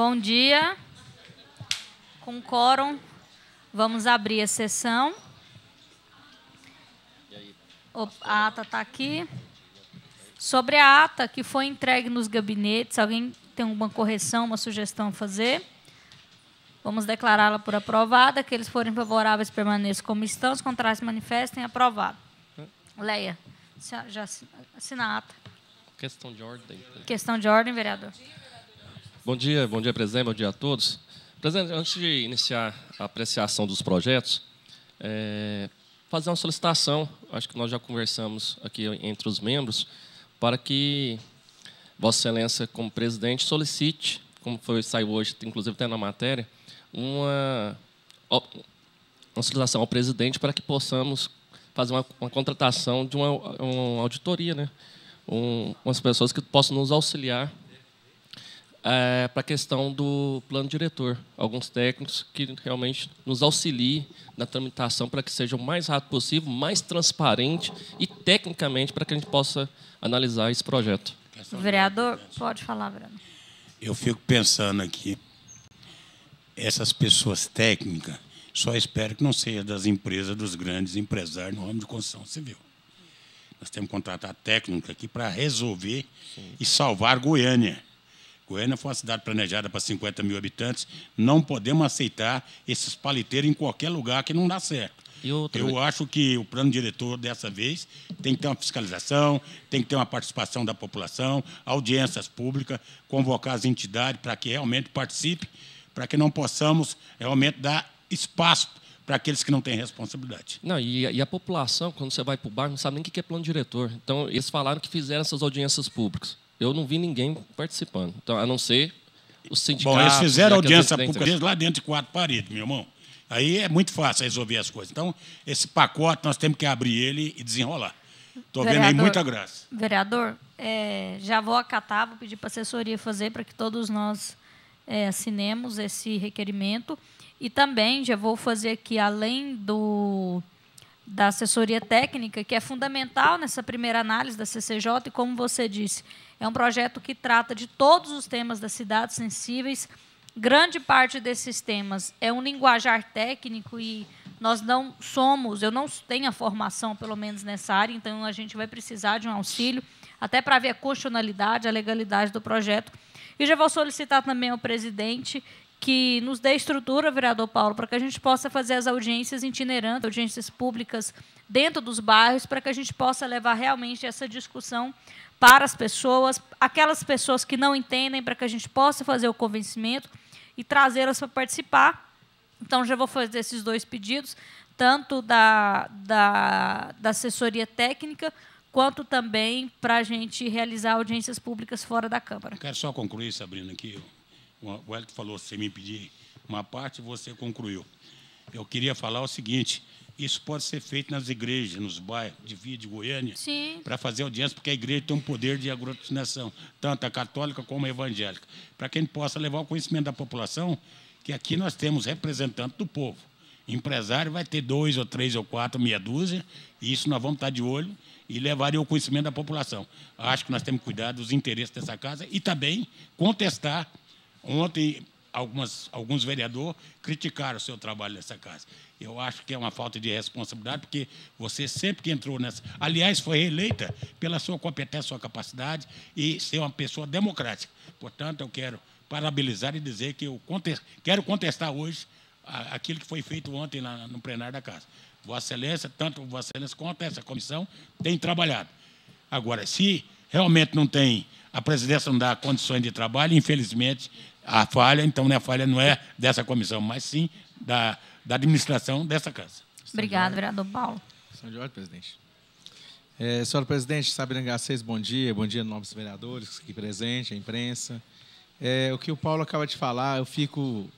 Bom dia. Com quórum, vamos abrir a sessão. A ata está aqui. Sobre a ata que foi entregue nos gabinetes, alguém tem alguma correção, uma sugestão a fazer? Vamos declará-la por aprovada. Aqueles forem favoráveis permaneçam como estão, os contrários manifestem. Aprovado. Leia, já assina a ata. Questão de ordem. Questão de ordem, vereador. Bom dia, bom dia, presidente, bom dia a todos. Presidente, antes de iniciar a apreciação dos projetos, é, fazer uma solicitação, acho que nós já conversamos aqui entre os membros, para que Vossa Excelência, como presidente, solicite, como foi saiu hoje, inclusive até na matéria, uma, uma solicitação ao presidente para que possamos fazer uma, uma contratação de uma, uma auditoria, né? um, umas pessoas que possam nos auxiliar é, para a questão do plano diretor. Alguns técnicos que realmente nos auxiliem na tramitação para que seja o mais rápido possível, mais transparente e tecnicamente para que a gente possa analisar esse projeto. Vereador, pode falar, vereador. Eu fico pensando aqui, essas pessoas técnicas, só espero que não seja das empresas dos grandes empresários no ramo de construção civil. Nós temos que contratar técnico aqui para resolver Sim. e salvar Goiânia. Goiânia foi uma cidade planejada para 50 mil habitantes. Não podemos aceitar esses paliteiros em qualquer lugar que não dá certo. Eu acho que o plano diretor, dessa vez, tem que ter uma fiscalização, tem que ter uma participação da população, audiências públicas, convocar as entidades para que realmente participe, para que não possamos realmente dar espaço para aqueles que não têm responsabilidade. Não, e, e a população, quando você vai para o bairro, não sabe nem o que é plano diretor. Então, eles falaram que fizeram essas audiências públicas. Eu não vi ninguém participando. Então, a não ser os sindicatos... Bom, eles fizeram audiência pública lá dentro de quatro paredes, meu irmão. Aí é muito fácil resolver as coisas. Então, esse pacote, nós temos que abrir ele e desenrolar. Estou vendo aí muita graça. Vereador, é, já vou acatar, vou pedir para a assessoria fazer para que todos nós é, assinemos esse requerimento. E também já vou fazer aqui, além do da assessoria técnica, que é fundamental nessa primeira análise da CCJ, e como você disse, é um projeto que trata de todos os temas das cidades sensíveis. Grande parte desses temas é um linguajar técnico e nós não somos, eu não tenho a formação, pelo menos nessa área, então a gente vai precisar de um auxílio, até para ver a constitucionalidade, a legalidade do projeto. E já vou solicitar também ao presidente que nos dê estrutura, vereador Paulo, para que a gente possa fazer as audiências itinerantes, audiências públicas dentro dos bairros, para que a gente possa levar realmente essa discussão para as pessoas, aquelas pessoas que não entendem, para que a gente possa fazer o convencimento e trazê-las para participar. Então, já vou fazer esses dois pedidos, tanto da, da, da assessoria técnica, quanto também para a gente realizar audiências públicas fora da Câmara. Quero só concluir, Sabrina, aqui. O Hélio falou, você me pedir uma parte, você concluiu. Eu queria falar o seguinte, isso pode ser feito nas igrejas, nos bairros de Via de Goiânia, para fazer audiência, porque a igreja tem um poder de aglutinação, tanto a católica como a evangélica, para que a gente possa levar o conhecimento da população que aqui nós temos representante do povo. Empresário vai ter dois ou três ou quatro, meia dúzia, e isso nós vamos estar de olho e levar o conhecimento da população. Acho que nós temos que cuidar dos interesses dessa casa e também contestar Ontem, algumas, alguns vereadores criticaram o seu trabalho nessa casa. Eu acho que é uma falta de responsabilidade, porque você sempre que entrou nessa. Aliás, foi reeleita pela sua competência, sua capacidade e ser uma pessoa democrática. Portanto, eu quero parabenizar e dizer que eu contest, quero contestar hoje aquilo que foi feito ontem no plenário da casa. Vossa Excelência, tanto Vossa Excelência quanto essa comissão, tem trabalhado. Agora, se realmente não tem, a presidência não dá condições de trabalho, infelizmente, a falha, então, né, a falha não é dessa comissão, mas sim da, da administração dessa casa. Obrigado, vereador Paulo. São Jorge, presidente. É, senhora presidente, Sabrina Garcês, bom dia. Bom dia, novos vereadores aqui presentes, a imprensa. É, o que o Paulo acaba de falar, eu fico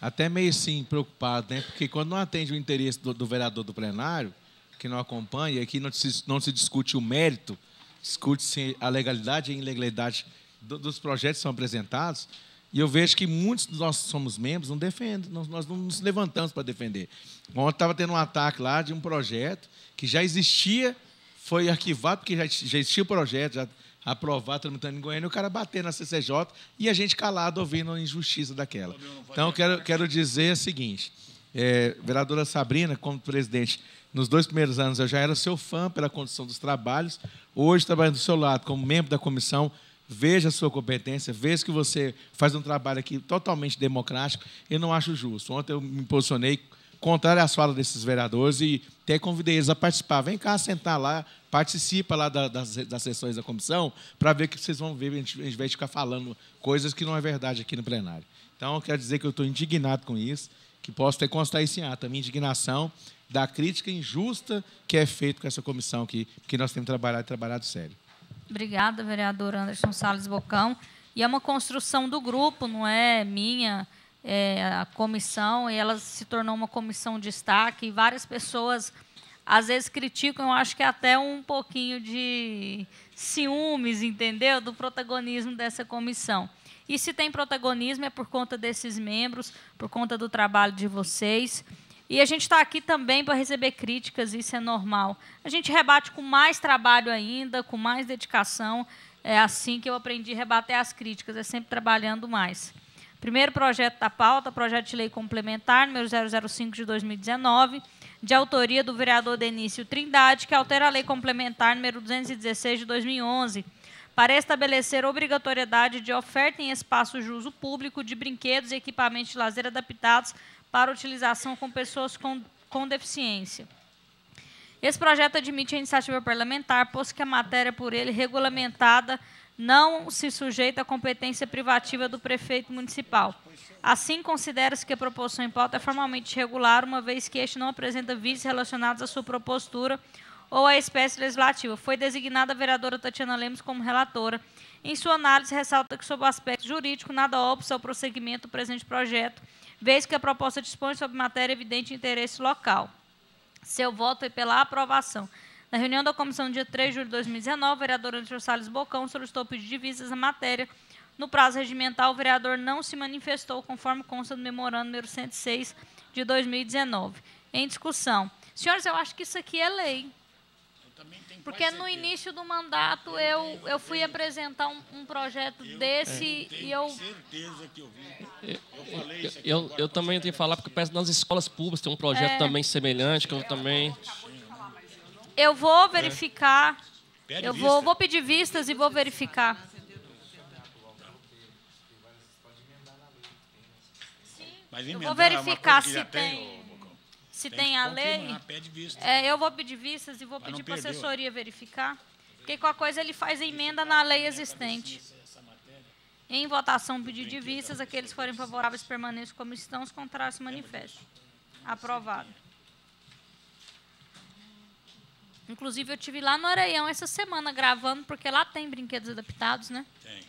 até meio sim preocupado, né? Porque quando não atende o interesse do, do vereador do plenário, que não acompanha, aqui não se, não se discute o mérito, discute-se a legalidade e a ilegalidade do, dos projetos que são apresentados, e eu vejo que muitos de nós somos membros não defendem, nós, nós não nos levantamos para defender. Ontem estava tendo um ataque lá de um projeto que já existia, foi arquivado, porque já, já existia o projeto, já, aprovado, tramitando em Goiânia, o cara bater na CCJ e a gente calado ouvindo a injustiça daquela. Então, quero, quero dizer o seguinte: é, vereadora Sabrina, como presidente, nos dois primeiros anos eu já era seu fã pela condição dos trabalhos. Hoje, trabalhando do seu lado, como membro da comissão, veja a sua competência, veja que você faz um trabalho aqui totalmente democrático. Eu não acho justo. Ontem eu me posicionei contrário às falas desses vereadores e até convidei eles a participar. Vem cá sentar lá, participa lá das, das sessões da comissão, para ver que vocês vão ver, a gente vai ficar falando coisas que não é verdade aqui no plenário. Então, eu quero dizer que eu estou indignado com isso que posso ter constar esse ato, a minha indignação da crítica injusta que é feita com essa comissão aqui, que nós temos trabalhado e trabalhado sério. Obrigada, vereador Anderson Salles Bocão. E é uma construção do grupo, não é minha, é a comissão, e ela se tornou uma comissão de destaque, e várias pessoas às vezes criticam, eu acho que até um pouquinho de ciúmes, entendeu? Do protagonismo dessa comissão. E se tem protagonismo é por conta desses membros, por conta do trabalho de vocês. E a gente está aqui também para receber críticas, isso é normal. A gente rebate com mais trabalho ainda, com mais dedicação. É assim que eu aprendi a rebater as críticas, é sempre trabalhando mais. Primeiro projeto da pauta, projeto de lei complementar, número 005 de 2019, de autoria do vereador Denício Trindade, que altera a lei complementar número 216 de 2011 para estabelecer obrigatoriedade de oferta em espaços de uso público de brinquedos e equipamentos de lazer adaptados para utilização com pessoas com, com deficiência. Esse projeto admite a iniciativa parlamentar, posto que a matéria por ele regulamentada não se sujeita à competência privativa do prefeito municipal. Assim, considera-se que a proposição em pauta é formalmente regular, uma vez que este não apresenta vícios relacionados à sua propostura ou a espécie legislativa. Foi designada a vereadora Tatiana Lemos como relatora. Em sua análise, ressalta que, sob o aspecto jurídico, nada óbvio ao prosseguimento do presente projeto, vez que a proposta dispõe sobre matéria evidente de interesse local. Seu voto é pela aprovação. Na reunião da comissão dia 3 de julho de 2019, o vereador Antônio Salles Bocão solicitou pedido de vistas à matéria. No prazo regimental, o vereador não se manifestou, conforme consta do memorando número 106 de 2019. Em discussão. Senhores, eu acho que isso aqui é lei. Porque no início do mandato eu, eu fui apresentar um, um projeto eu desse e eu. certeza que eu vi. Eu, falei isso eu, eu, também tenho que falar, porque parece que nas escolas públicas tem um projeto é. também semelhante, que eu também. Eu vou verificar. É. Eu vou, vou pedir vistas e vou verificar. eu vou verificar se tem se tem, tem a lei. É, eu vou pedir vistas e vou pedir para a assessoria verificar. Porque qualquer coisa ele faz emenda na lei existente. Em votação, pedir de vistas, aqueles que forem favoráveis permaneçam como estão, os contrários se manifestam. Aprovado. Inclusive, eu tive lá no Areião essa semana gravando, porque lá tem brinquedos adaptados, né? Tem.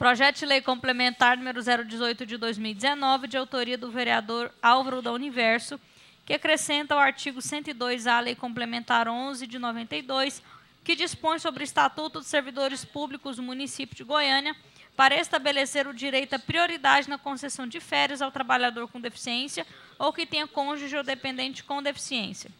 Projeto de Lei Complementar número 018 de 2019, de autoria do vereador Álvaro da Universo, que acrescenta ao artigo 102A Lei Complementar 11 de 92, que dispõe sobre o Estatuto dos Servidores Públicos do município de Goiânia, para estabelecer o direito à prioridade na concessão de férias ao trabalhador com deficiência ou que tenha cônjuge ou dependente com deficiência.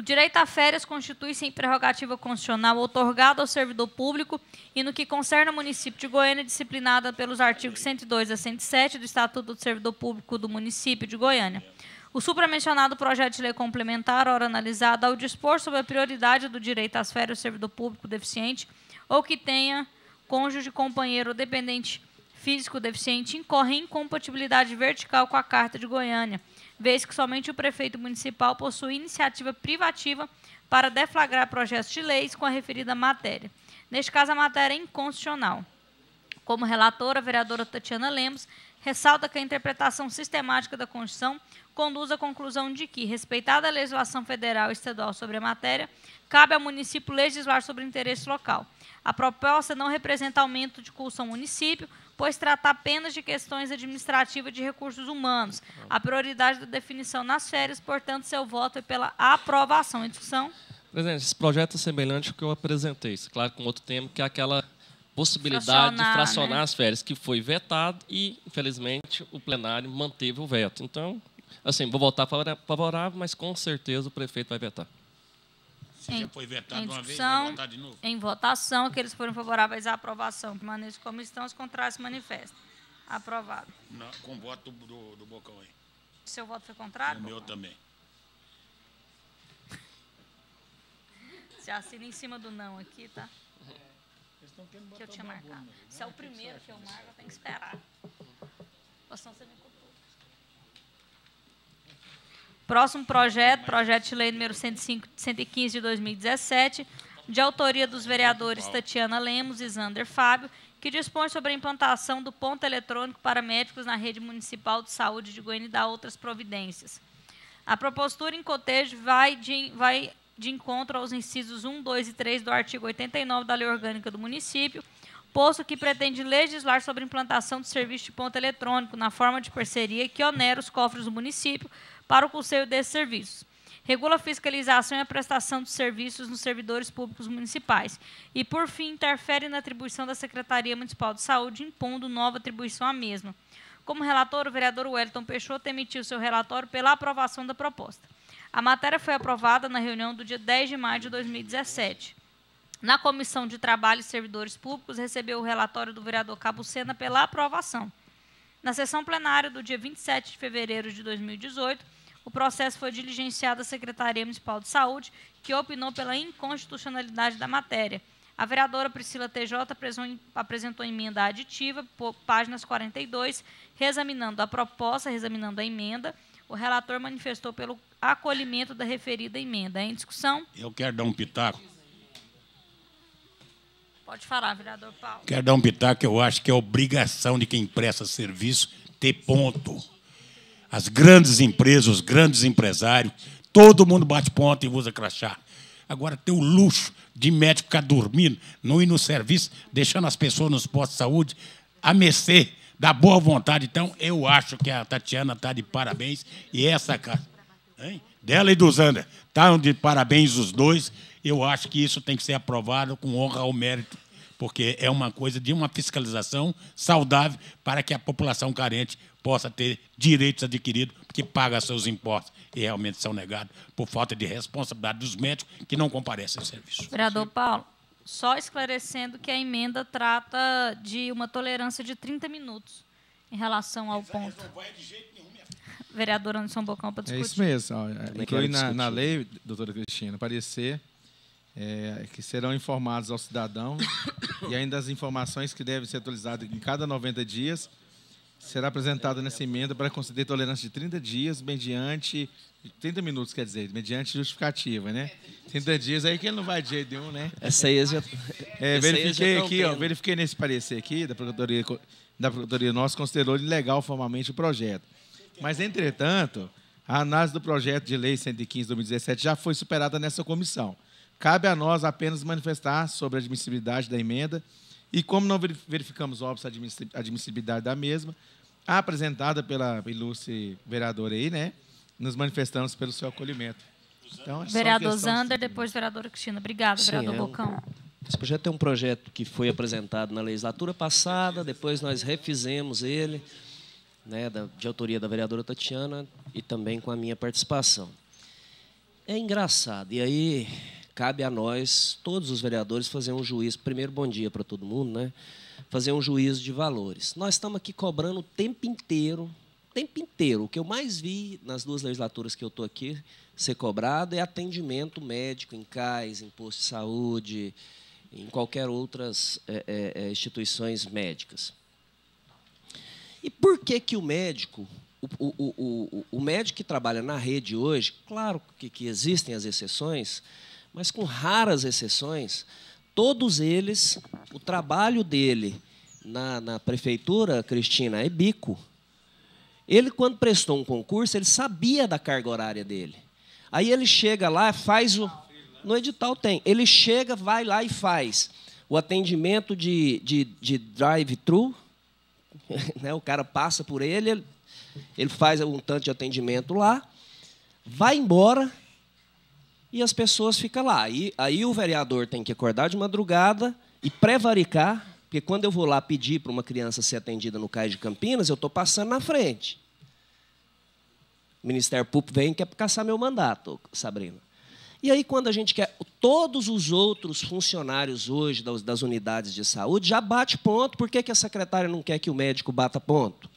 O direito a férias constitui-se em prerrogativa constitucional otorgada ao servidor público e, no que concerne ao município de Goiânia, disciplinada pelos artigos 102 a 107 do Estatuto do Servidor Público do município de Goiânia. O supramencionado projeto de lei complementar, ora analisado, ao dispor sobre a prioridade do direito às férias ao servidor público deficiente ou que tenha cônjuge, companheiro ou dependente físico deficiente, incorre em incompatibilidade vertical com a Carta de Goiânia, vez que somente o prefeito municipal possui iniciativa privativa para deflagrar projetos de leis com a referida matéria. Neste caso, a matéria é inconstitucional. Como relatora, a vereadora Tatiana Lemos ressalta que a interpretação sistemática da Constituição conduz à conclusão de que, respeitada a legislação federal e estadual sobre a matéria, cabe ao município legislar sobre o interesse local. A proposta não representa aumento de custo ao município, pois trata apenas de questões administrativas de recursos humanos. A prioridade da definição nas férias, portanto, seu voto é pela aprovação. Em discussão? Presidente, esse projeto é semelhante ao que eu apresentei, claro, com outro tema, que é aquela possibilidade fracionar, de fracionar né? as férias, que foi vetado e, infelizmente, o plenário manteve o veto. Então, assim, vou votar favorável, mas com certeza o prefeito vai vetar. Em, já foi vetado uma vez, vai votar de novo? Em votação, aqueles foram favoráveis à aprovação, permaneçam como estão, os contrários se manifestam. Aprovado. Não, com voto do, do, do Bocão aí. Seu voto foi contrário? O meu também. Você assina em cima do não aqui, tá? Que eu tinha marcado. Se é o primeiro que eu marco, eu tenho que esperar. Ou você me Próximo projeto, projeto de lei número 105, 115 de 2017, de autoria dos vereadores Tatiana Lemos e Zander Fábio, que dispõe sobre a implantação do ponto eletrônico para médicos na rede municipal de saúde de Goiânia e dá outras providências. A propostura em cotejo vai de, vai de encontro aos incisos 1, 2 e 3 do artigo 89 da Lei Orgânica do Município, posto que pretende legislar sobre a implantação do serviço de ponto eletrônico na forma de parceria que onera os cofres do município, para o conselho desses serviços. Regula a fiscalização e a prestação de serviços nos servidores públicos municipais. E, por fim, interfere na atribuição da Secretaria Municipal de Saúde, impondo nova atribuição à mesma. Como relator, o vereador Wellington Peixoto emitiu seu relatório pela aprovação da proposta. A matéria foi aprovada na reunião do dia 10 de maio de 2017. Na Comissão de Trabalho e Servidores Públicos, recebeu o relatório do vereador Cabucena pela aprovação. Na sessão plenária do dia 27 de fevereiro de 2018, o processo foi diligenciado à Secretaria Municipal de Saúde, que opinou pela inconstitucionalidade da matéria. A vereadora Priscila TJ apresentou emenda aditiva, páginas 42, reexaminando a proposta, reexaminando a emenda. O relator manifestou pelo acolhimento da referida emenda. Em discussão? Eu quero dar um pitaco. Pode falar, vereador Paulo. Quero dar um pitaco, eu acho que é obrigação de quem presta serviço ter ponto as grandes empresas, os grandes empresários, todo mundo bate ponta e usa crachá. Agora, ter o luxo de médico ficar dormindo, não ir no serviço, deixando as pessoas nos postos de saúde a mercê da boa vontade. Então, eu acho que a Tatiana está de parabéns. E essa casa dela e do Zander estão de parabéns os dois. Eu acho que isso tem que ser aprovado com honra ao mérito, porque é uma coisa de uma fiscalização saudável para que a população carente possa ter direitos adquiridos, porque paga seus impostos e realmente são negados por falta de responsabilidade dos médicos que não comparecem ao serviço. Vereador Paulo, só esclarecendo que a emenda trata de uma tolerância de 30 minutos em relação ao ponto. Vereador Anderson Bocão, para discutir. É isso mesmo. É, inclui na, na lei, doutora Cristina, parecer é, que serão informados ao cidadão e ainda as informações que devem ser atualizadas em cada 90 dias será apresentada nessa emenda para conceder tolerância de 30 dias, mediante. 30 minutos, quer dizer, mediante justificativa, né? 30 dias aí que ele não vai de jeito nenhum, né? Essa aí já. É, verifiquei já aqui, ó, verifiquei nesse parecer aqui da Procuradoria, da Procuradoria Nossa, considerou ilegal formalmente o projeto. Mas, entretanto, a análise do projeto de lei 115 de 2017 já foi superada nessa comissão. Cabe a nós apenas manifestar sobre a admissibilidade da emenda e como não verificamos óbvio a admissibilidade da mesma, apresentada pela ilustre vereadora aí, né? Nos manifestamos pelo seu acolhimento. Então, é vereador Zander, depois vereadora Cristina. Obrigada, vereador é um, Bocão. Esse projeto é um projeto que foi apresentado na legislatura passada, depois nós refizemos ele, né, de autoria da vereadora Tatiana e também com a minha participação. É engraçado. E aí, cabe a nós, todos os vereadores, fazer um juízo. Primeiro, bom dia para todo mundo, né? Fazer um juízo de valores. Nós estamos aqui cobrando o tempo inteiro, tempo inteiro. O que eu mais vi nas duas legislaturas que eu estou aqui ser cobrado é atendimento médico em CAIS, em posto de saúde, em qualquer outras é, é, é, instituições médicas. E por que que o médico, o, o, o, o médico que trabalha na rede hoje, claro que, que existem as exceções, mas com raras exceções, todos eles, o trabalho dele na, na prefeitura, Cristina, é bico. Ele, quando prestou um concurso, ele sabia da carga horária dele. Aí ele chega lá, faz o. No edital tem. Ele chega, vai lá e faz o atendimento de, de, de drive-thru. né? O cara passa por ele, ele, ele faz um tanto de atendimento lá, vai embora e as pessoas ficam lá. Aí, aí o vereador tem que acordar de madrugada e prevaricar, porque quando eu vou lá pedir para uma criança ser atendida no CAI de Campinas, eu estou passando na frente. O Ministério Público vem e quer caçar meu mandato, Sabrina. E aí, quando a gente quer todos os outros funcionários hoje das, das unidades de saúde já bate ponto. Por que, que a secretária não quer que o médico bata ponto?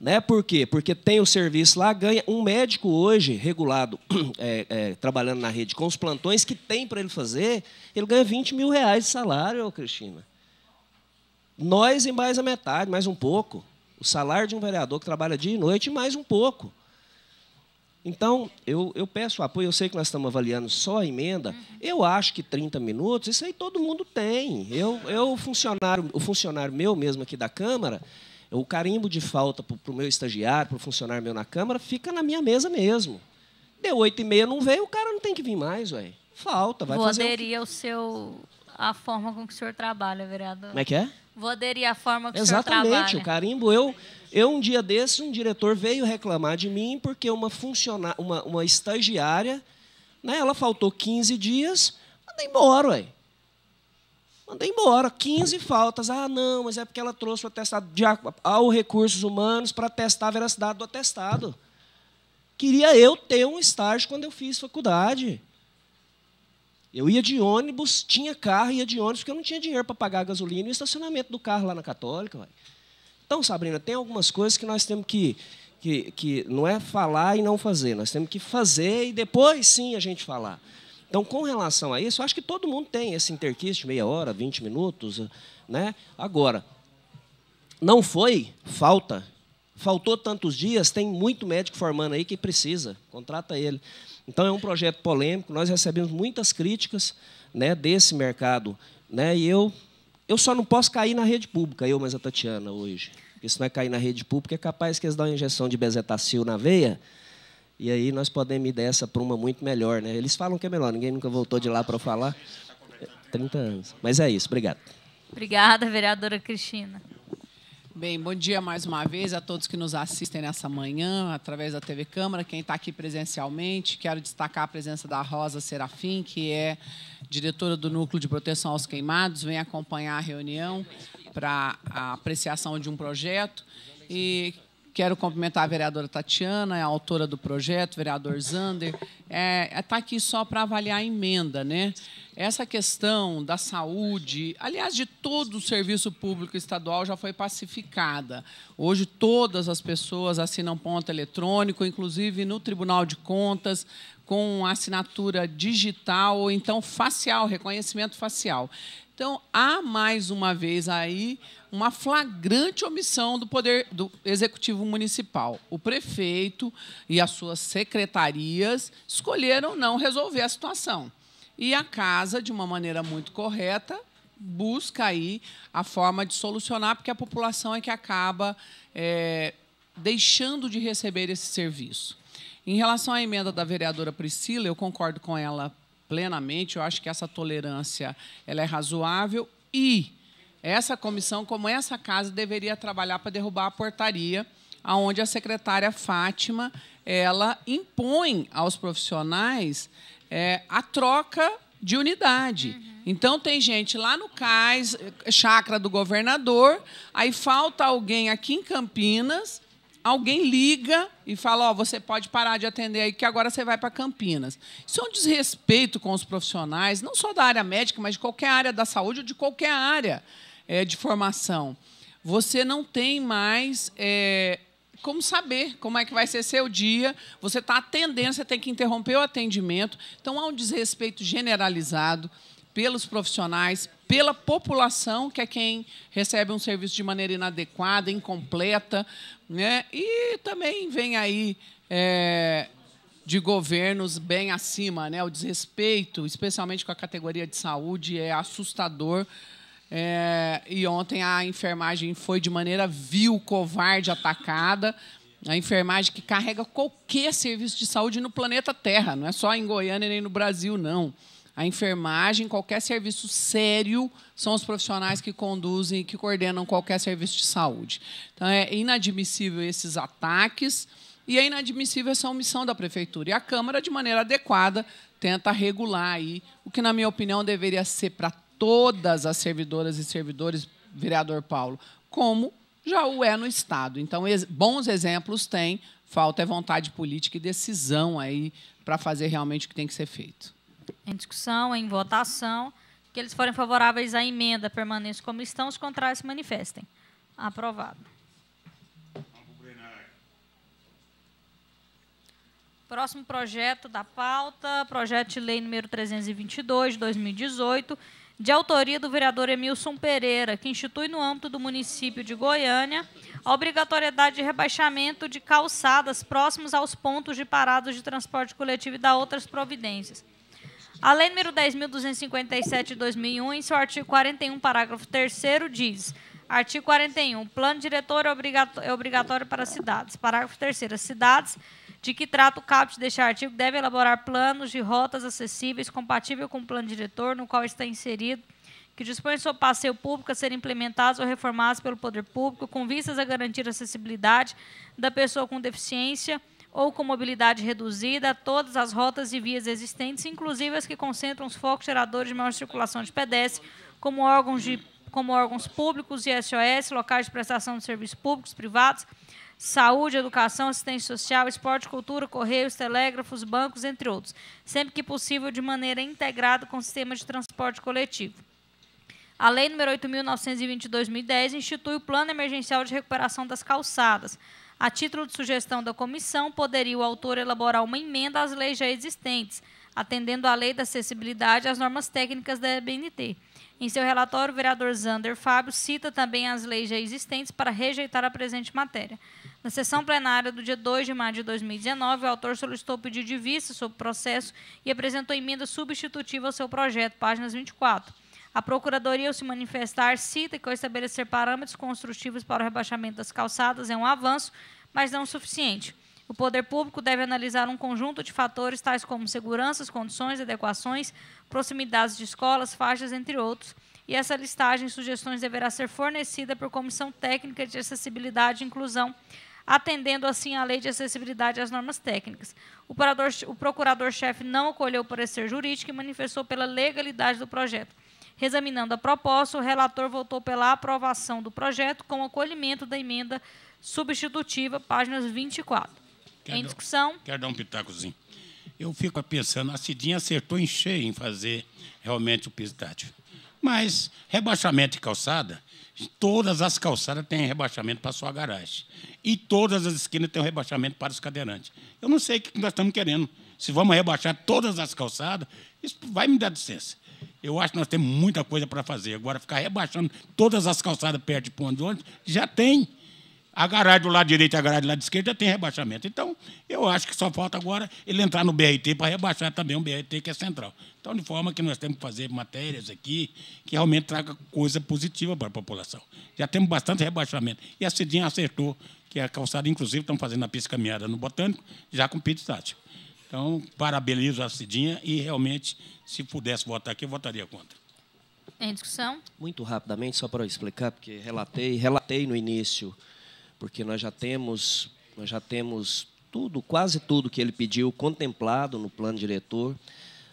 Né? Por quê? Porque tem o serviço lá, ganha. Um médico hoje, regulado, é, é, trabalhando na rede, com os plantões que tem para ele fazer, ele ganha 20 mil reais de salário, Cristina. Nós em mais a metade, mais um pouco. O salário de um vereador que trabalha dia e noite, mais um pouco. Então, eu, eu peço apoio, eu sei que nós estamos avaliando só a emenda, eu acho que 30 minutos, isso aí todo mundo tem. Eu, eu funcionário, o funcionário meu mesmo aqui da Câmara, o carimbo de falta para o meu estagiário, para o funcionário meu na Câmara, fica na minha mesa mesmo. Deu oito e meia, não veio, o cara não tem que vir mais, ué. Falta, vai Vou fazer. aderir o seu a forma com que o senhor trabalha, vereador. Como é que é? Vou aderir à forma que Exatamente, o senhor trabalha. o carimbo. Eu, eu, um dia desses, um diretor veio reclamar de mim porque uma funcionária, uma, uma estagiária, né, ela faltou 15 dias, mandei embora, ué. Mandei embora. 15 faltas. Ah, não, mas é porque ela trouxe o atestado de, ao recursos humanos para testar a veracidade do atestado. Queria eu ter um estágio quando eu fiz faculdade. Eu ia de ônibus, tinha carro, ia de ônibus, porque eu não tinha dinheiro para pagar gasolina e o estacionamento do carro lá na Católica. Então, Sabrina, tem algumas coisas que nós temos que, que, que. Não é falar e não fazer, nós temos que fazer e depois sim a gente falar. Então, com relação a isso, acho que todo mundo tem esse interquist de meia hora, 20 minutos. Né? Agora, não foi falta. Faltou tantos dias, tem muito médico formando aí que precisa, contrata ele. Então é um projeto polêmico, nós recebemos muitas críticas né, desse mercado. Né, e eu, eu só não posso cair na rede pública, eu mas a Tatiana hoje. Porque se não é cair na rede pública, é capaz que eles dão uma injeção de bezetacil na veia, e aí nós podemos ir dessa para uma muito melhor. Né? Eles falam que é melhor, ninguém nunca voltou de lá para falar. 30 anos. Mas é isso, obrigado. Obrigada, vereadora Cristina. Bem, bom dia mais uma vez a todos que nos assistem nessa manhã, através da TV Câmara, quem está aqui presencialmente. Quero destacar a presença da Rosa Serafim, que é diretora do Núcleo de Proteção aos Queimados, vem acompanhar a reunião para a apreciação de um projeto. E Quero cumprimentar a vereadora Tatiana, é a autora do projeto, vereador Zander. Está é, é tá aqui só para avaliar a emenda. Né? Essa questão da saúde, aliás, de todo o serviço público estadual já foi pacificada. Hoje, todas as pessoas assinam ponto eletrônico, inclusive no Tribunal de Contas, com assinatura digital ou então facial, reconhecimento facial. Então, há mais uma vez aí uma flagrante omissão do poder do executivo municipal. O prefeito e as suas secretarias escolheram não resolver a situação. E a casa, de uma maneira muito correta, busca aí a forma de solucionar, porque a população é que acaba é, deixando de receber esse serviço. Em relação à emenda da vereadora Priscila, eu concordo com ela plenamente. Eu acho que essa tolerância ela é razoável e essa comissão, como essa casa, deveria trabalhar para derrubar a portaria, aonde a secretária Fátima ela impõe aos profissionais é, a troca de unidade. Uhum. Então tem gente lá no cais, chácara do governador, aí falta alguém aqui em Campinas alguém liga e fala: Ó, oh, você pode parar de atender aí, que agora você vai para Campinas. Isso é um desrespeito com os profissionais, não só da área médica, mas de qualquer área da saúde ou de qualquer área é, de formação. Você não tem mais. É, como saber como é que vai ser seu dia. Você está atendendo, você tem que interromper o atendimento. Então, há um desrespeito generalizado pelos profissionais, pela população, que é quem recebe um serviço de maneira inadequada, incompleta. Né? E também vem aí é, de governos bem acima. Né? O desrespeito, especialmente com a categoria de saúde, é assustador. É, e ontem a enfermagem foi de maneira vil, covarde, atacada. A enfermagem que carrega qualquer serviço de saúde no planeta Terra, não é só em Goiânia nem no Brasil, não. A enfermagem, qualquer serviço sério, são os profissionais que conduzem que coordenam qualquer serviço de saúde. Então, é inadmissível esses ataques e é inadmissível essa omissão da prefeitura. E a Câmara, de maneira adequada, tenta regular aí o que, na minha opinião, deveria ser para todas as servidoras e servidores, vereador Paulo, como já o é no Estado. Então, bons exemplos tem, falta é vontade política e decisão aí para fazer realmente o que tem que ser feito. Em discussão, em votação. Aqueles forem favoráveis à emenda permaneçam como estão, os contrários se manifestem. Aprovado. Próximo projeto da pauta, projeto de lei número 322 de 2018, de autoria do vereador Emilson Pereira, que institui no âmbito do município de Goiânia a obrigatoriedade de rebaixamento de calçadas próximos aos pontos de parados de transporte coletivo e da outras providências. A lei número 10.257 de 2001, em seu artigo 41, parágrafo 3 diz Artigo 41. Plano diretor é obrigatório, é obrigatório para cidades. Parágrafo 3 As cidades de que trata o caput deste artigo devem elaborar planos de rotas acessíveis compatível com o plano diretor no qual está inserido, que dispõe sobre passeio público a serem implementados ou reformados pelo poder público com vistas a garantir a acessibilidade da pessoa com deficiência ou com mobilidade reduzida a todas as rotas e vias existentes, inclusive as que concentram os focos geradores de maior circulação de pedestres, como órgãos de como órgãos públicos e SOS, locais de prestação de serviços públicos, privados, saúde, educação, assistência social, esporte, cultura, correios, telégrafos, bancos, entre outros, sempre que possível de maneira integrada com o sistema de transporte coletivo. A Lei nº 8.920 de 2010 institui o Plano Emergencial de Recuperação das Calçadas. A título de sugestão da comissão, poderia o autor elaborar uma emenda às leis já existentes, atendendo à Lei da Acessibilidade e às normas técnicas da BNT em seu relatório, o vereador Zander Fábio cita também as leis já existentes para rejeitar a presente matéria. Na sessão plenária do dia 2 de maio de 2019, o autor solicitou pedido de vista sobre o processo e apresentou emenda substitutiva ao seu projeto, páginas 24. A Procuradoria, ao se manifestar, cita que ao estabelecer parâmetros construtivos para o rebaixamento das calçadas é um avanço, mas não o suficiente. O poder público deve analisar um conjunto de fatores, tais como seguranças, condições, adequações, proximidades de escolas, faixas, entre outros, e essa listagem e sugestões deverá ser fornecida por Comissão Técnica de Acessibilidade e Inclusão, atendendo assim à Lei de Acessibilidade e às normas técnicas. O, o procurador-chefe não acolheu o parecer jurídico e manifestou pela legalidade do projeto. Reexaminando a proposta, o relator votou pela aprovação do projeto com acolhimento da emenda substitutiva, páginas 24. Quer em discussão. Quero dar um pitacozinho. Eu fico pensando, a Cidinha acertou em cheio em fazer realmente o pistácio. Mas rebaixamento de calçada, todas as calçadas têm rebaixamento para a sua garagem. E todas as esquinas têm um rebaixamento para os cadeirantes. Eu não sei o que nós estamos querendo. Se vamos rebaixar todas as calçadas, isso vai me dar licença. Eu acho que nós temos muita coisa para fazer. Agora, ficar rebaixando todas as calçadas perto de ponto de ônibus, já tem a garagem do lado direito e a garagem do lado esquerdo já tem rebaixamento. Então, eu acho que só falta agora ele entrar no BRT para rebaixar também um BRT que é central. Então, de forma que nós temos que fazer matérias aqui que realmente traga coisa positiva para a população. Já temos bastante rebaixamento. E a Cidinha acertou que a calçada, inclusive, estão fazendo a pista caminhada no Botânico, já com pit estático. Então, parabenizo a Cidinha e realmente, se pudesse votar aqui, eu votaria contra. Em discussão? Muito rapidamente, só para explicar, porque relatei, relatei no início porque nós já temos, nós já temos tudo, quase tudo que ele pediu contemplado no plano diretor.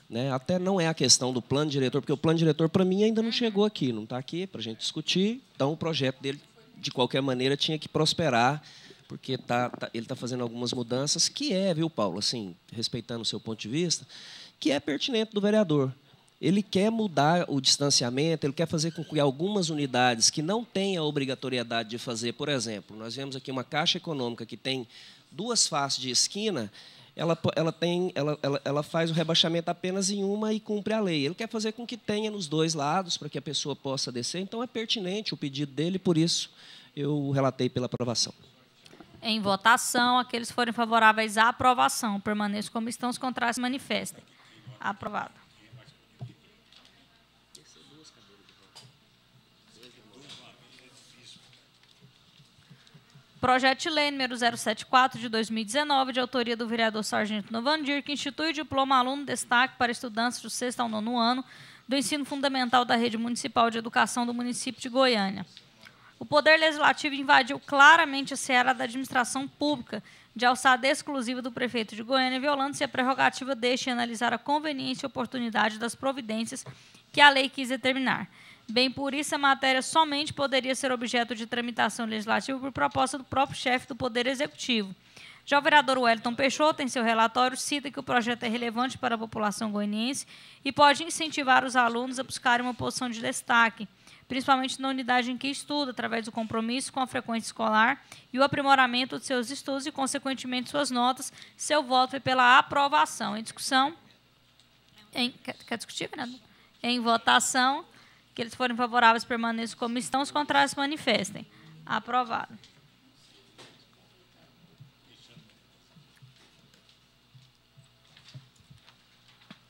Né? Até não é a questão do plano diretor, porque o plano diretor, para mim, ainda não chegou aqui, não está aqui para a gente discutir. Então, o projeto dele, de qualquer maneira, tinha que prosperar, porque tá, tá ele está fazendo algumas mudanças, que é, viu, Paulo, assim, respeitando o seu ponto de vista, que é pertinente do vereador ele quer mudar o distanciamento, ele quer fazer com que algumas unidades que não têm a obrigatoriedade de fazer, por exemplo, nós vemos aqui uma caixa econômica que tem duas faces de esquina, ela, ela, tem, ela, ela, ela faz o rebaixamento apenas em uma e cumpre a lei. Ele quer fazer com que tenha nos dois lados, para que a pessoa possa descer. Então, é pertinente o pedido dele, por isso eu relatei pela aprovação. Em votação, aqueles forem favoráveis à aprovação, permaneçam como estão, os contrários manifestem. Aprovado. Projeto de Lei número 074 de 2019, de autoria do vereador Sargento Novandir, que institui o diploma aluno destaque para estudantes do sexto ao nono ano do ensino fundamental da rede municipal de educação do município de Goiânia. O Poder Legislativo invadiu claramente a seara da administração pública, de alçada exclusiva do prefeito de Goiânia, violando-se a prerrogativa deste em analisar a conveniência e oportunidade das providências que a lei quis determinar. Bem por isso, a matéria somente poderia ser objeto de tramitação legislativa por proposta do próprio chefe do Poder Executivo. Já o vereador Wellington Peixoto, em seu relatório, cita que o projeto é relevante para a população goianiense e pode incentivar os alunos a buscarem uma posição de destaque, principalmente na unidade em que estuda, através do compromisso com a frequência escolar e o aprimoramento de seus estudos e, consequentemente, suas notas. Seu voto é pela aprovação. Em discussão. Em, quer, quer discutir, Fernando? Em votação. Que eles forem favoráveis, permaneçam como estão, os contrários se manifestem. Aprovado.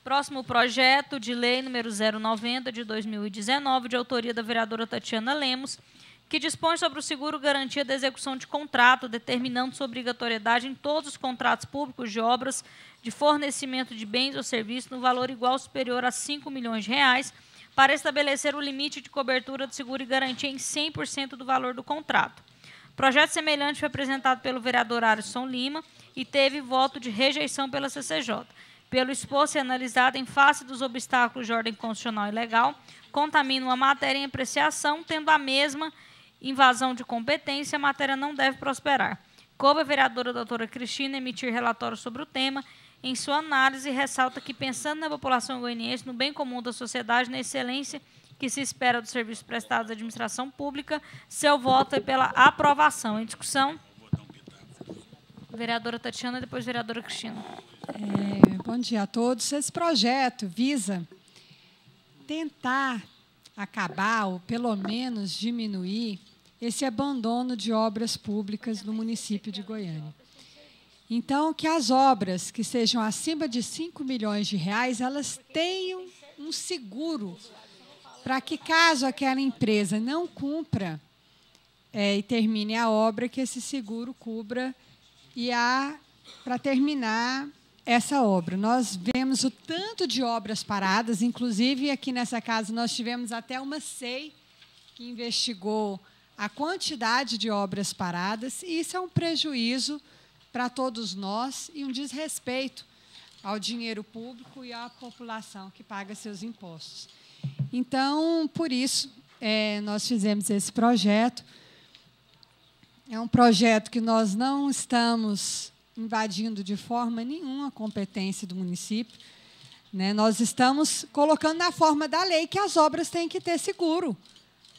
Próximo projeto de lei número 090 de 2019, de autoria da vereadora Tatiana Lemos, que dispõe sobre o seguro garantia da execução de contrato, determinando sua obrigatoriedade em todos os contratos públicos de obras de fornecimento de bens ou serviços no valor igual ou superior a 5 milhões de reais, para estabelecer o limite de cobertura do seguro e garantia em 100% do valor do contrato. Projeto semelhante foi apresentado pelo vereador Alisson Lima e teve voto de rejeição pela CCJ pelo exposto e analisado em face dos obstáculos de ordem constitucional e legal, contaminam a matéria em apreciação, tendo a mesma invasão de competência, a matéria não deve prosperar. Coube a vereadora doutora Cristina emitir relatório sobre o tema. Em sua análise, ressalta que, pensando na população goianiense, no bem comum da sociedade, na excelência que se espera dos serviços prestados à administração pública, seu voto é pela aprovação. Em discussão, vereadora Tatiana, depois vereadora Cristina. É, bom dia a todos. Esse projeto visa tentar acabar, ou pelo menos diminuir, esse abandono de obras públicas no município de Goiânia. Então, que as obras que sejam acima de 5 milhões de reais, elas tenham um seguro para que, caso aquela empresa não cumpra é, e termine a obra, que esse seguro cubra e há, para terminar, essa obra. Nós vemos o tanto de obras paradas, inclusive aqui nessa casa nós tivemos até uma SEI que investigou a quantidade de obras paradas, e isso é um prejuízo para todos nós e um desrespeito ao dinheiro público e à população que paga seus impostos. Então, por isso, é, nós fizemos esse projeto. É um projeto que nós não estamos invadindo de forma nenhuma a competência do município. Né? Nós estamos colocando na forma da lei que as obras têm que ter seguro.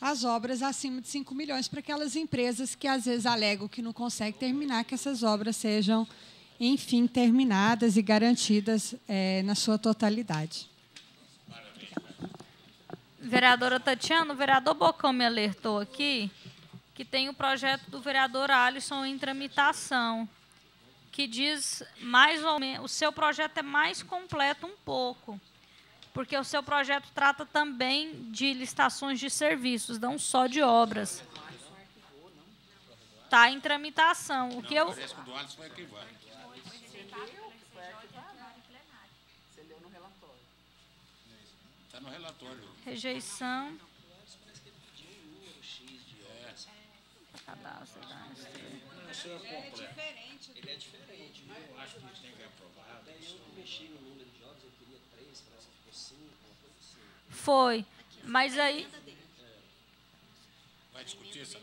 As obras acima de 5 milhões para aquelas empresas que às vezes alegam que não conseguem terminar, que essas obras sejam, enfim, terminadas e garantidas é, na sua totalidade. Vereadora Tatiana, o vereador Bocão me alertou aqui que tem o projeto do vereador Alisson em tramitação que diz mais ou menos, o seu projeto é mais completo um pouco, porque o seu projeto trata também de licitações de serviços, não só de obras. Está em tramitação. O que eu. Está no relatório. Rejeição. Cadastro, cadastro. Ele é diferente. Eu acho que tem que aprovar. Até eu mexi no número de jogos, eu queria três, parece que ficou cinco, uma coisa assim. Foi. Mas aí. Vai discutir essa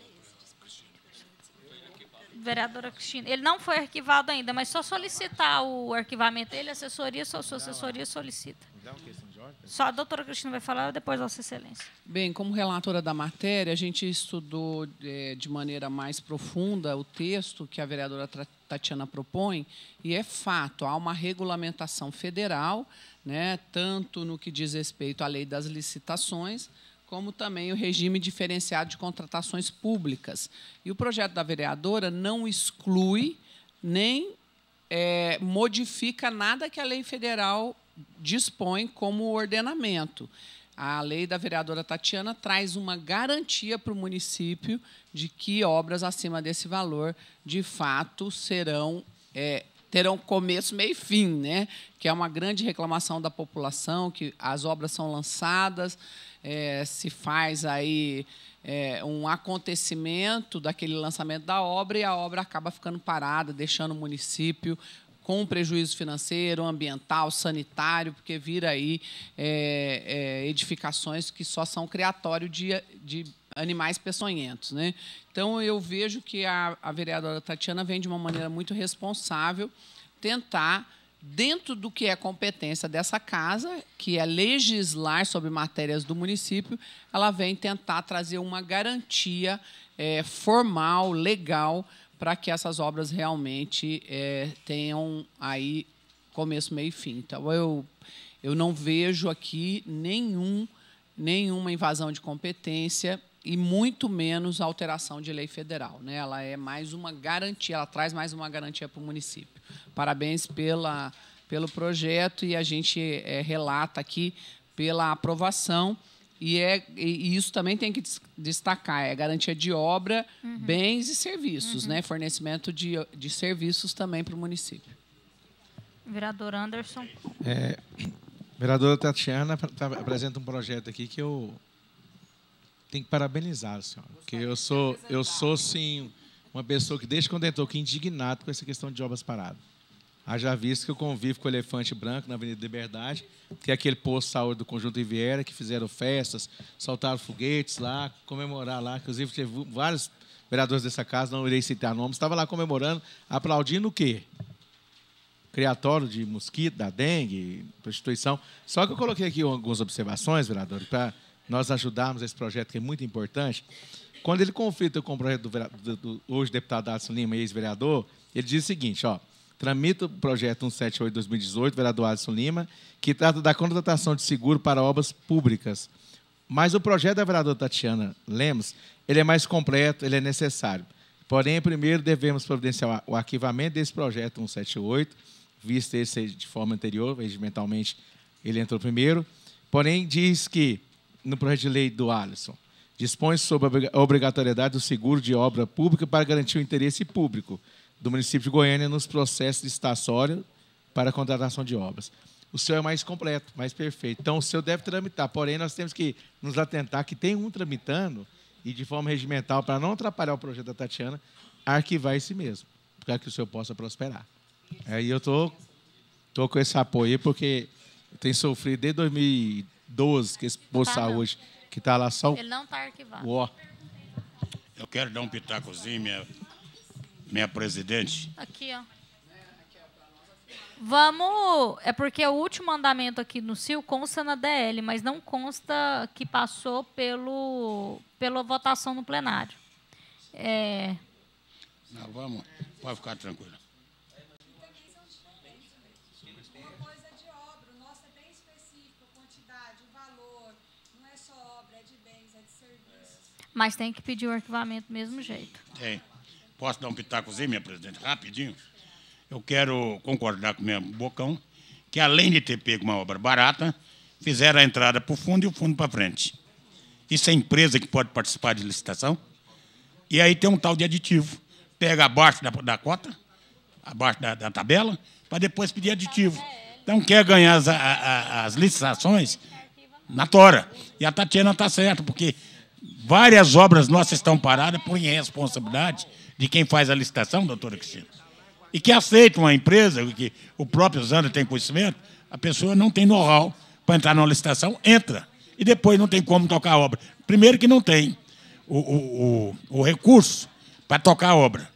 vereadora Cristina. Ele não foi arquivado ainda, mas só solicitar o arquivamento dele, assessoria, sua, sua assessoria solicita. Só a doutora Cristina vai falar, depois Vossa Excelência. Bem, como relatora da matéria, a gente estudou é, de maneira mais profunda o texto que a vereadora Tatiana propõe, e é fato, há uma regulamentação federal, né, tanto no que diz respeito à lei das licitações, como também o regime diferenciado de contratações públicas. E o projeto da vereadora não exclui nem é, modifica nada que a lei federal dispõe como ordenamento. A lei da vereadora Tatiana traz uma garantia para o município de que obras acima desse valor, de fato, serão é, terão começo, meio e fim, né? Que é uma grande reclamação da população, que as obras são lançadas, é, se faz aí é, um acontecimento daquele lançamento da obra e a obra acaba ficando parada, deixando o município com prejuízo financeiro, ambiental, sanitário, porque vira aí é, é, edificações que só são criatório de, de animais peçonhentos. Né? Então, eu vejo que a, a vereadora Tatiana vem de uma maneira muito responsável tentar dentro do que é competência dessa casa, que é legislar sobre matérias do município, ela vem tentar trazer uma garantia é, formal, legal, para que essas obras realmente é, tenham aí começo, meio e fim. Então, eu, eu não vejo aqui nenhum, nenhuma invasão de competência e muito menos alteração de lei federal. Né? Ela é mais uma garantia, ela traz mais uma garantia para o município. Parabéns pela, pelo projeto e a gente é, relata aqui pela aprovação. E, é, e isso também tem que destacar: é garantia de obra, uhum. bens e serviços, uhum. né? fornecimento de, de serviços também para o município. Vereador Anderson. É, vereadora Tatiana tá, apresenta um projeto aqui que eu tenho que parabenizar a senhora. Porque eu sou, eu sou, sim, uma pessoa que, desde quando entrou aqui, indignado com essa questão de obras paradas. Haja visto que eu convivo com o Elefante Branco na Avenida Liberdade, que é aquele posto de saúde do Conjunto Riviera, que fizeram festas, soltaram foguetes lá, comemorar lá. Inclusive, teve vários vereadores dessa casa, não irei citar nomes, estavam lá comemorando, aplaudindo o quê? Criatório de mosquito, da dengue, prostituição. Só que eu coloquei aqui algumas observações, vereador, para nós ajudarmos esse projeto que é muito importante. Quando ele conflita com o projeto do, do, do hoje deputado Adson Lima, ex-vereador, ele diz o seguinte, ó, tramita o projeto 178-2018, vereador Alisson Lima, que trata da contratação de seguro para obras públicas. Mas o projeto da vereadora Tatiana Lemos, ele é mais completo, ele é necessário. Porém, primeiro devemos providenciar o arquivamento desse projeto 178, visto esse de forma anterior, regimentalmente ele entrou primeiro. Porém, diz que, no projeto de lei do Alisson, dispõe sobre a obrigatoriedade do seguro de obra pública para garantir o interesse público, do município de Goiânia nos processos de estaçório para a contratação de obras. O seu é mais completo, mais perfeito. Então, o seu deve tramitar. Porém, nós temos que nos atentar que tem um tramitando e de forma regimental, para não atrapalhar o projeto da Tatiana, arquivar esse mesmo, para que o senhor possa prosperar. Aí eu tô, tô com esse apoio porque tenho sofrido desde 2012 que de tá saúde que está lá só. Ele não está arquivado. Ó. Eu quero dar um pitacozinho, minha minha presidente. Aqui, ó. Vamos. É porque o último andamento aqui no CIL consta na DL, mas não consta que passou pelo, pela votação no plenário. É... Não, vamos. Pode ficar tranquilo. Mas tem que pedir o arquivamento do mesmo jeito. Posso dar um pitacozinho, minha presidente, rapidinho? Eu quero concordar com o meu Bocão, que além de ter pego uma obra barata, fizeram a entrada para o fundo e o fundo para frente. Isso é empresa que pode participar de licitação. E aí tem um tal de aditivo. Pega abaixo da, da cota, abaixo da, da tabela, para depois pedir aditivo. Então, quer ganhar as, a, as licitações na tora. E a Tatiana está certa, porque várias obras nossas estão paradas por irresponsabilidade de quem faz a licitação, doutora Cristina, e que aceita uma empresa, que o próprio Zander tem conhecimento, a pessoa não tem know-how para entrar numa licitação, entra. E depois não tem como tocar a obra. Primeiro que não tem o, o, o, o recurso para tocar a obra.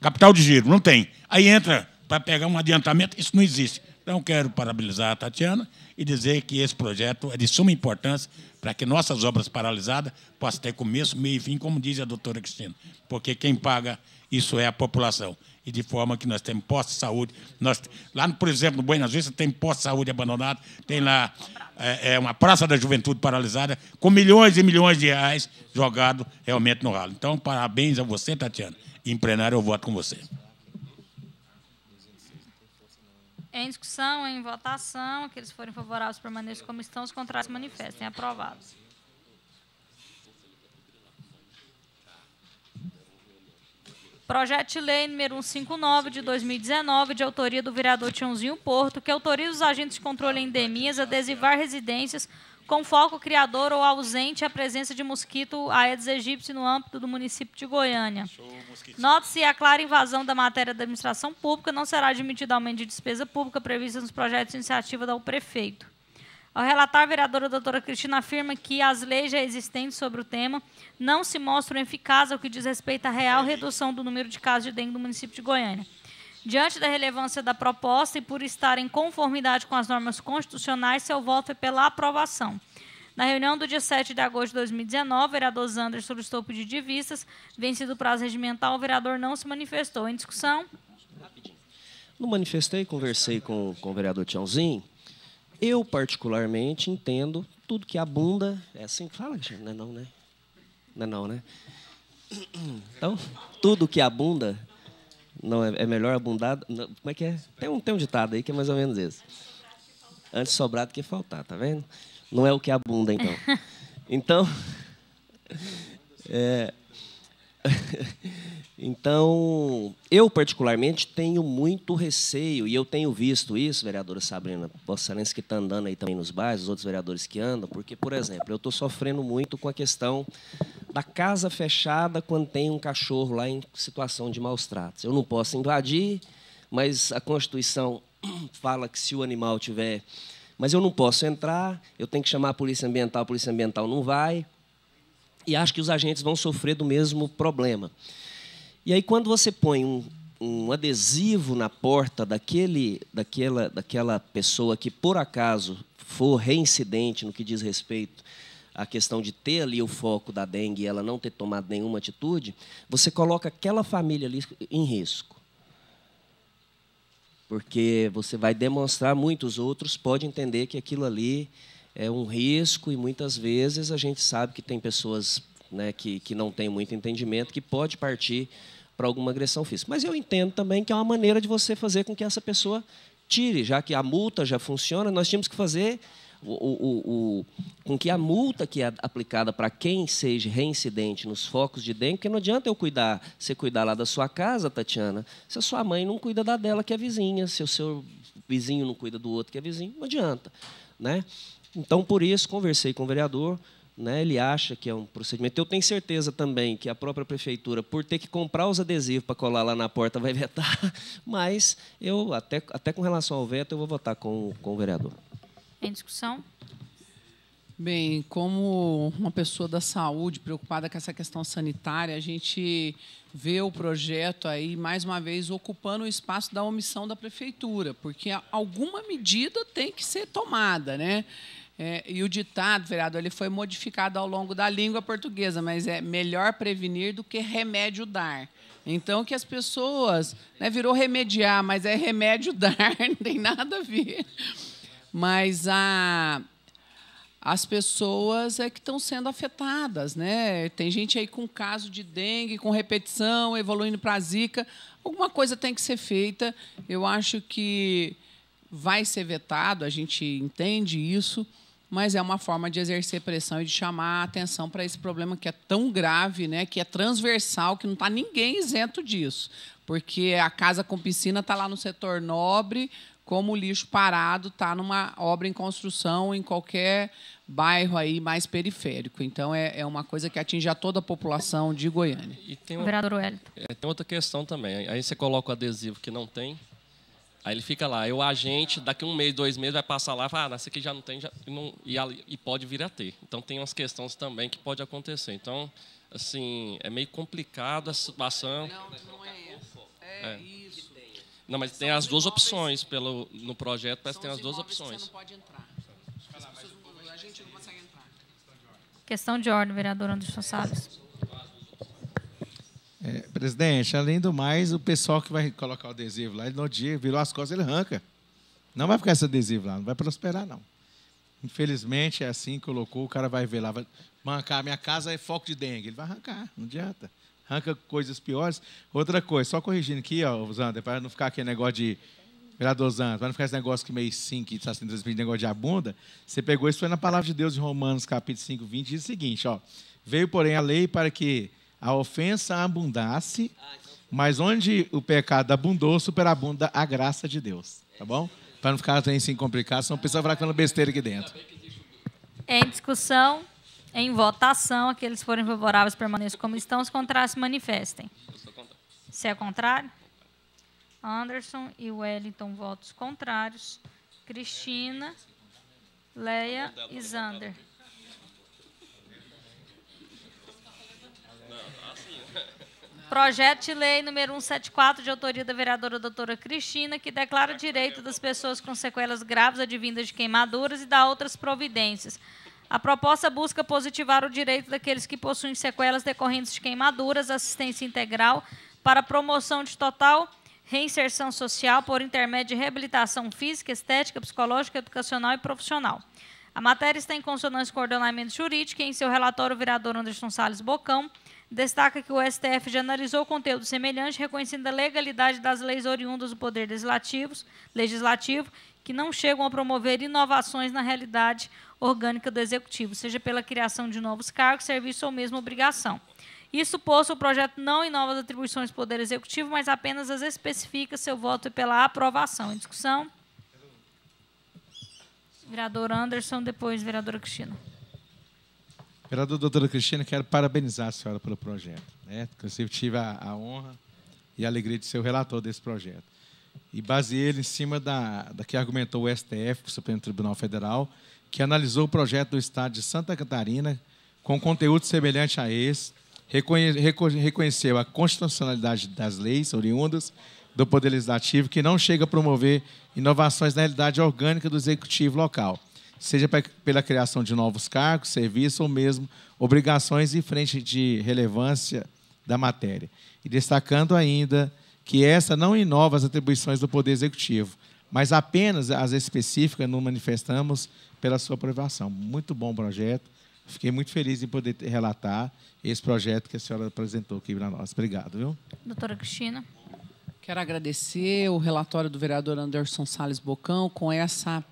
Capital de giro, não tem. Aí entra para pegar um adiantamento, isso não existe. Então, quero parabenizar a Tatiana e dizer que esse projeto é de suma importância para que nossas obras paralisadas possam ter começo, meio e fim, como diz a doutora Cristina. Porque quem paga isso é a população. E de forma que nós temos posto de saúde. Nós, lá, por exemplo, no Buenas Vistas, tem posto de saúde abandonado, tem lá é, é uma Praça da Juventude paralisada, com milhões e milhões de reais jogados realmente no ralo. Então, parabéns a você, Tatiana. Em plenário eu voto com você. Em discussão, em votação, aqueles que forem favoráveis permaneçam como estão, os contrários manifestem. Aprovados. Projeto de lei número 159 de 2019, de autoria do vereador Tiãozinho Porto, que autoriza os agentes de controle endemias a adesivar residências com foco criador ou ausente a presença de mosquito Aedes aegypti no âmbito do município de Goiânia. Note-se a clara invasão da matéria da administração pública não será admitido aumento de despesa pública prevista nos projetos de iniciativa do prefeito. Ao relatar, a vereadora doutora Cristina afirma que as leis já existentes sobre o tema não se mostram eficazes ao que diz respeito à real redução do número de casos de dengue no município de Goiânia. Diante da relevância da proposta e por estar em conformidade com as normas constitucionais, seu voto é pela aprovação. Na reunião do dia 7 de agosto de 2019, o vereador Zander solicitou pedido de vistas. Vencido o prazo regimental, o vereador não se manifestou. Em discussão? Não manifestei, conversei com, com o vereador Tiãozinho. Eu, particularmente, entendo tudo que abunda. É assim que fala, não é não, né? Não é não, né? Então, tudo que abunda, não é, é melhor abundar. Não, como é que é? Tem um, tem um ditado aí que é mais ou menos esse. Antes sobrar do que faltar, tá vendo? Não é o que abunda, então. Então, é, então, eu particularmente tenho muito receio, e eu tenho visto isso, vereadora Sabrina, Excelência que está andando aí também nos bairros, os outros vereadores que andam, porque, por exemplo, eu estou sofrendo muito com a questão da casa fechada quando tem um cachorro lá em situação de maus tratos. Eu não posso invadir, mas a Constituição fala que se o animal tiver mas eu não posso entrar, eu tenho que chamar a polícia ambiental, a polícia ambiental não vai. E acho que os agentes vão sofrer do mesmo problema. E aí, quando você põe um, um adesivo na porta daquele, daquela, daquela pessoa que, por acaso, for reincidente no que diz respeito à questão de ter ali o foco da dengue e ela não ter tomado nenhuma atitude, você coloca aquela família ali em risco. Porque você vai demonstrar, muitos outros podem entender que aquilo ali é um risco e muitas vezes a gente sabe que tem pessoas né, que, que não têm muito entendimento que pode partir para alguma agressão física. Mas eu entendo também que é uma maneira de você fazer com que essa pessoa tire, já que a multa já funciona, nós tínhamos que fazer o, o, o, com que a multa que é aplicada para quem seja reincidente nos focos de dengue, porque não adianta eu cuidar, você cuidar lá da sua casa, Tatiana, se a sua mãe não cuida da dela, que é vizinha, se o seu vizinho não cuida do outro, que é vizinho, não adianta. Né? Então, por isso, conversei com o vereador, né, ele acha que é um procedimento. Eu tenho certeza também que a própria prefeitura, por ter que comprar os adesivos para colar lá na porta, vai vetar, mas eu, até, até com relação ao veto, eu vou votar com, com o vereador. Em discussão? Bem, como uma pessoa da saúde preocupada com essa questão sanitária, a gente vê o projeto aí, mais uma vez, ocupando o espaço da omissão da prefeitura, porque alguma medida tem que ser tomada, né? É, e o ditado, vereador, ele foi modificado ao longo da língua portuguesa, mas é melhor prevenir do que remédio dar. Então, que as pessoas. Né, virou remediar, mas é remédio dar, não tem nada a ver mas a, as pessoas é que estão sendo afetadas, né? Tem gente aí com caso de dengue, com repetição, evoluindo para a zika. Alguma coisa tem que ser feita. Eu acho que vai ser vetado, a gente entende isso, mas é uma forma de exercer pressão e de chamar a atenção para esse problema que é tão grave, né? Que é transversal, que não está ninguém isento disso, porque a casa com piscina está lá no setor nobre, como o lixo parado está numa obra em construção em qualquer bairro aí mais periférico. Então é, é uma coisa que atinge a toda a população de Goiânia. E tem, uma, Vereador Wellington. É, tem outra questão também. Aí você coloca o adesivo que não tem, aí ele fica lá. Aí o agente, daqui um mês, dois meses, vai passar lá e fala, ah, esse aqui já não tem, já, não, e, e pode vir a ter. Então tem umas questões também que pode acontecer. Então, assim, é meio complicado a situação. Não, não é isso. É, é. isso. Não, mas tem as duas opções pelo, no projeto, parece que tem as duas opções. você não pode entrar. a gente não consegue entrar. Questão de ordem, vereador Anderson Salles. Presidente, além do mais, o pessoal que vai colocar o adesivo lá, ele no dia virou as costas, ele arranca. Não vai ficar esse adesivo lá, não vai prosperar, não. Infelizmente, é assim, colocou, o cara vai ver lá, vai mancar, minha casa é foco de dengue. Ele vai arrancar, não adianta arranca coisas piores. Outra coisa, só corrigindo aqui, ó, Zander, para não ficar aquele negócio de. Vereador Zander, para não ficar esse negócio que meio sim, que está sendo transmitido, negócio de abunda, você pegou isso foi na palavra de Deus em Romanos, capítulo 5, 20, diz o seguinte: ó, veio, porém, a lei para que a ofensa abundasse, mas onde o pecado abundou, superabunda a graça de Deus. Tá bom? Para não ficar assim complicado, senão o pessoal vai falando besteira aqui dentro. Em discussão, em votação, aqueles que forem favoráveis permaneçam como estão, os contrários se manifestem. Se é contrário? Anderson e Wellington, votos contrários. Cristina, Leia e Zander. Projeto de lei número 174, de autoria da vereadora doutora Cristina, que declara o direito das pessoas com sequelas graves advindas de queimaduras e dá outras providências. A proposta busca positivar o direito daqueles que possuem sequelas decorrentes de queimaduras, assistência integral, para promoção de total reinserção social por intermédio de reabilitação física, estética, psicológica, educacional e profissional. A matéria está em consonância com o ordenamento jurídico e, em seu relatório, o vereador Anderson Salles Bocão destaca que o STF já analisou conteúdo semelhante, reconhecendo a legalidade das leis oriundas do Poder Legislativo, que não chegam a promover inovações na realidade orgânica do Executivo, seja pela criação de novos cargos, serviço ou mesmo obrigação. Isso posto, o projeto não inova as atribuições do Poder Executivo, mas apenas as especifica. Seu voto pela aprovação. Em discussão? Vereador Anderson, depois vereadora Cristina. Vereadora doutora Cristina, quero parabenizar a senhora pelo projeto. Né? Inclusive, tive a, a honra e a alegria de ser o relator desse projeto. E baseei ele em cima da, da que argumentou o STF, o Supremo Tribunal Federal, que analisou o projeto do Estado de Santa Catarina com conteúdo semelhante a esse, reconheceu a constitucionalidade das leis oriundas do Poder Legislativo, que não chega a promover inovações na realidade orgânica do Executivo local, seja pela criação de novos cargos, serviços ou mesmo obrigações em frente de relevância da matéria. E destacando ainda que essa não inova as atribuições do Poder Executivo, mas apenas as específicas nos manifestamos pela sua aprovação. Muito bom projeto. Fiquei muito feliz em poder relatar esse projeto que a senhora apresentou aqui para nós. Obrigado, viu? Doutora Cristina. Quero agradecer o relatório do vereador Anderson Salles Bocão com essa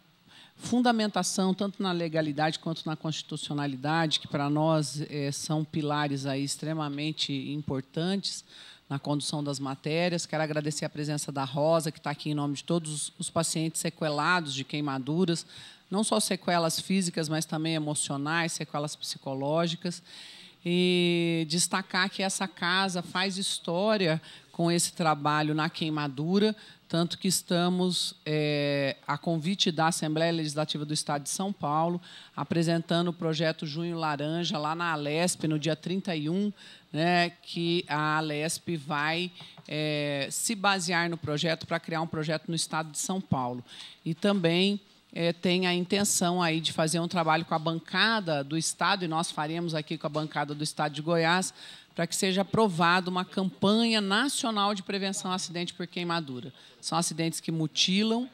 fundamentação tanto na legalidade quanto na constitucionalidade, que para nós é, são pilares aí extremamente importantes na condução das matérias. Quero agradecer a presença da Rosa, que está aqui em nome de todos os pacientes sequelados de queimaduras, não só sequelas físicas, mas também emocionais, sequelas psicológicas. E destacar que essa casa faz história com esse trabalho na queimadura, tanto que estamos, é, a convite da Assembleia Legislativa do Estado de São Paulo, apresentando o projeto Junho Laranja lá na Alesp, no dia 31, né, que a Alesp vai é, se basear no projeto para criar um projeto no Estado de São Paulo. E também é, tem a intenção aí de fazer um trabalho com a bancada do Estado, e nós faremos aqui com a bancada do Estado de Goiás, para que seja aprovada uma campanha nacional de prevenção a acidente por queimadura. São acidentes que mutilam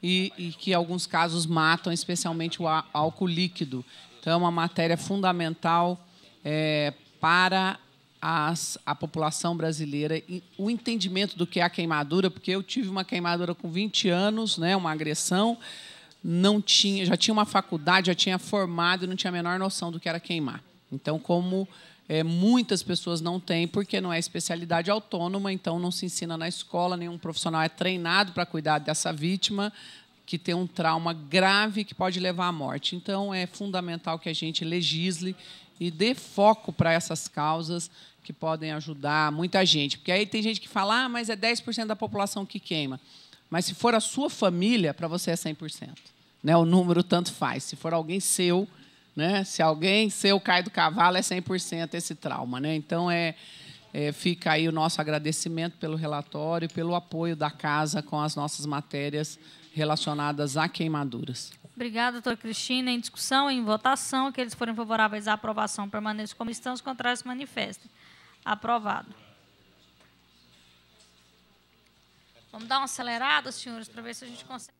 e, e que, em alguns casos, matam, especialmente o álcool líquido. Então, é uma matéria fundamental é, para as, a população brasileira o entendimento do que é a queimadura, porque eu tive uma queimadura com 20 anos, né, uma agressão, não tinha, já tinha uma faculdade, já tinha formado e não tinha a menor noção do que era queimar. Então, como é, muitas pessoas não têm, porque não é especialidade autônoma, então não se ensina na escola, nenhum profissional é treinado para cuidar dessa vítima que tem um trauma grave que pode levar à morte. Então, é fundamental que a gente legisle e dê foco para essas causas que podem ajudar muita gente. Porque aí tem gente que fala, ah, mas é 10% da população que queima. Mas se for a sua família, para você é 100%. Né? O número tanto faz. Se for alguém seu, né? se alguém seu cai do cavalo, é 100% esse trauma. Né? Então, é, é, fica aí o nosso agradecimento pelo relatório e pelo apoio da casa com as nossas matérias relacionadas a queimaduras. Obrigada, doutora Cristina. Em discussão, em votação, aqueles forem favoráveis à aprovação permaneçam como estão, os contrários manifestem. Aprovado. Vamos dar uma acelerada, senhores, para ver se a gente consegue.